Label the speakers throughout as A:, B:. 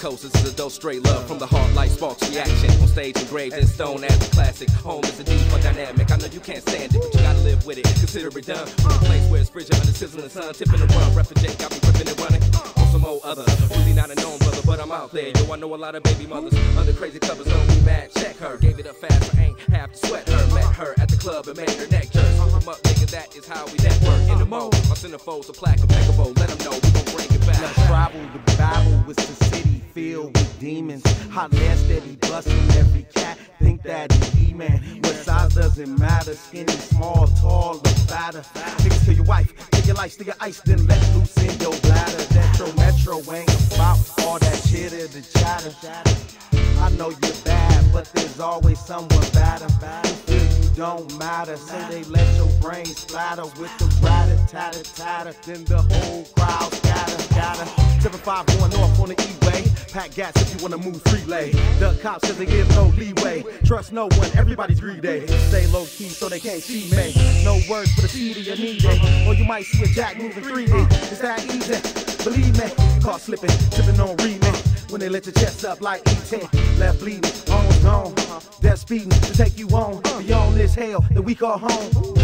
A: Coast this is a dope straight love. From the heart, light sparks reaction. On stage engraved in stone as a classic. Home is a deep dynamic. I know you can't stand it, but you gotta live with it. Consider it done. A place where it's frigid under sizzling sun. Tipping the run, represent, got me ripping and running. On some old other. Really not a known brother, but I'm out there. Yo, I know a lot of baby mothers. Under crazy covers, don't be mad. Check her. Gave it up fast, I ain't have to sweat her. Met her at the club and made her neck jerk. 'em up, nigga, that is how we network. In the mode, my centerfolds are plaque impeccable. Let them know we gon' bring it back.
B: Demons. Hot air steady busting every cat. Think that he E-man. What size doesn't matter. Skinny, small, tall, or fatter. Niggas kill your wife, take your life, stick your ice, then let loose in your bladder. Metro, metro ain't about all that chitter, the chatter. I know you're bad, but there's always someone better. Feel you don't matter, so they let your brain splatter with the ratter, tatter, tatter. Then the whole crowd scatter, scatter. 7-5 going north on the E-way. Pack gas if you wanna move freeway. The cops says they give no leeway. Trust no one, everybody's greedy. Stay low key so they can't see me. No words for the CD you need it. Or you might see a jack moving 3D. It's that easy. Believe me, caught slipping, tipping on remix. When they let your chest up like E10, left bleeding, almost gone. They're speeding to take you on beyond this hell that we call home.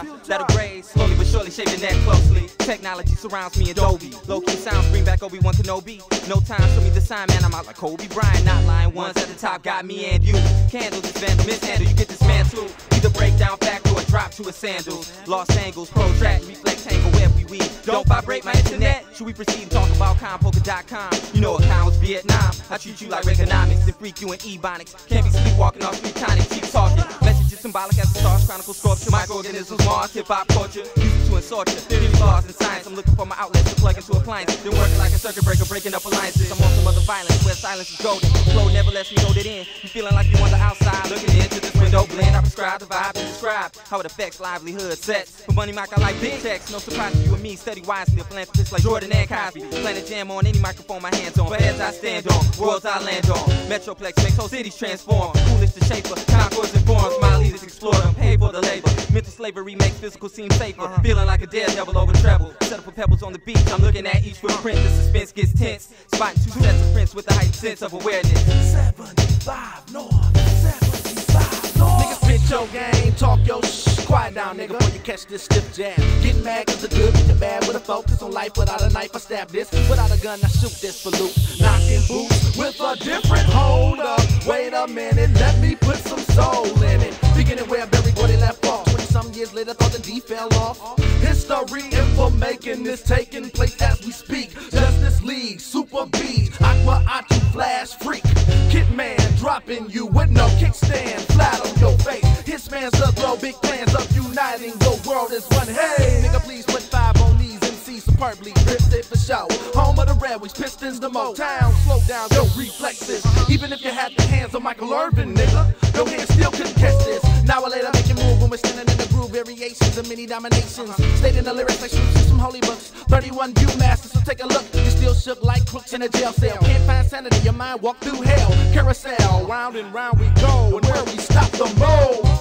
C: Future. That'll graze slowly but surely, your neck closely. Technology surrounds me, Adobe. Low key sounds bring back Obi Wan Kenobi. No time, show me the sign, man. I'm out like Kobe Bryant. Not lying, ones at the top got me and you. Candle this vandal, mishandle, you get this man too. Either break down fact or drop to a sandal. Lost angles, protract, reflex, tangle where we weave. Don't vibrate my internet. Should we proceed to talk about compoker.com? You know account was Vietnam. I treat you like economics and freak you in ebonics. Can't be sleepwalking off street tonic, keep talking. Symbolic as the stars chronicle sculpture. Microorganisms, Mars, hip hop culture. It to insult you. Theory, laws, and science. I'm looking for my outlets to plug into appliances. Been working like a circuit breaker, breaking up alliances. I'm on some other violence where silence is golden. Flow never lets me hold it in. You feeling like you on the outside, looking into this window blend. I prescribe the vibe and describe how it affects livelihood sets. For money, Mike, I like big checks. No surprise to you and me, study wisely. A philanthropist like Jordan and Cosby. Planet jam on any microphone my hands on. Beds I stand on, worlds I land on. Metroplex makes whole cities transform. Coolest to shaper, concourse and forms. My leaders explore them, pay for the labor. Mental slavery makes physical seem safer. Uh-huh. Feeling like a daredevil over treble. Set up for pebbles on the beach. I'm looking at each footprint. The suspense gets tense. Spotting two sets of prints with a heightened sense of awareness.
B: 75 North, 75 North. Nigga, spit your game, talk your shh. Quiet down, nigga, before you catch this stiff jam. Getting mad cause the good get the bad with a focus on life. Without a knife, I stab this. Without a gun, I shoot this for loot. Knocking boots with a different hold up. Wait a minute, let me put some soul later, thought the D fell off. History information is taking place as we speak. Justice League, Super Bees, Aqua Atu Flash Freak. Kid Man dropping you with no kickstand, flat on your face. His man's up, throw big plans up, uniting the world as one. Hey, nigga, please put five on these MCs superbly. Rips it for show. Home of the Red Wings, Pistons, the Motown. Slow down your reflexes. Even if you had the hands of Michael Irvin, nigga, your hands still couldn't catch this. Now or later, make you move when we're standing in the groove. Variations of many dominations. Stating the lyrics like shoes from holy books. 31 view masters, so take a look. You still shook like crooks in a jail cell. Can't find sanity, your mind walk through hell. Carousel, round and round we go. And where we stop the mold.